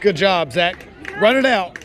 Good job, Zach. Run it out.